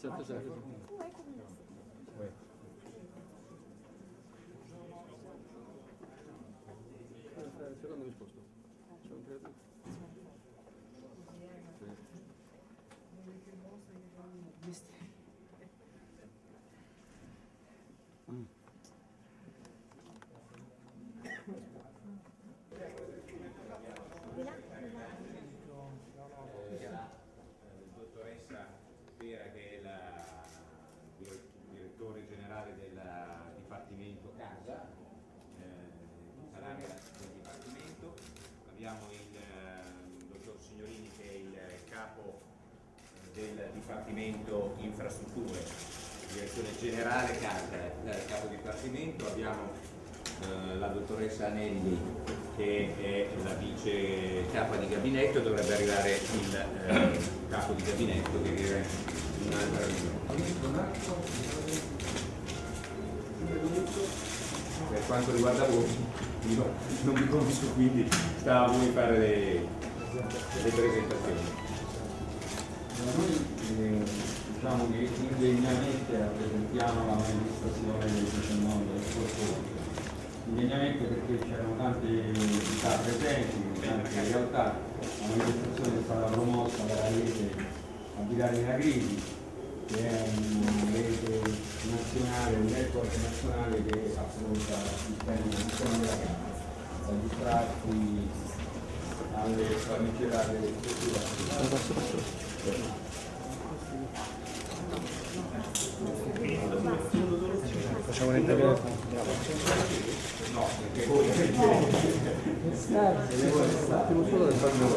Ça, ça, ça. Ouais. Все равно вещь просто. Что он приятно? Вместе. Mm. Generale del Dipartimento Casa, eh, nel del Dipartimento, abbiamo il eh, dottor Signorini che è il capo del Dipartimento Infrastrutture, direzione generale Casa, il capo Dipartimento, abbiamo eh, la dottoressa Anelli che è la vice capa di gabinetto, dovrebbe arrivare il eh, capo di gabinetto che viene in un'altra riunione. Quanto riguarda voi, io non vi conosco quindi sta a voi fare le, le presentazioni. Noi eh, diciamo che indegnamente rappresentiamo la manifestazione del 19 del scorso indegnamente perché c'erano tante entità presenti, tante realtà, la manifestazione è stata promossa dalla rete Abitare nella Crisi, che è una rete nazionale, un network nazionale che affronta il tema il tema della casa, dagli tratti alle famigerate strutture. Facciamo un'intervista. No, perché voi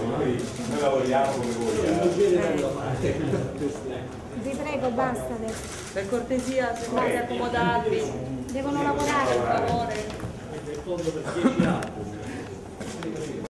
noi, noi lavoriamo come voi. Vi prego, basta adesso. Per cortesia, se volete accomodarvi, Devono lavorare. per favore.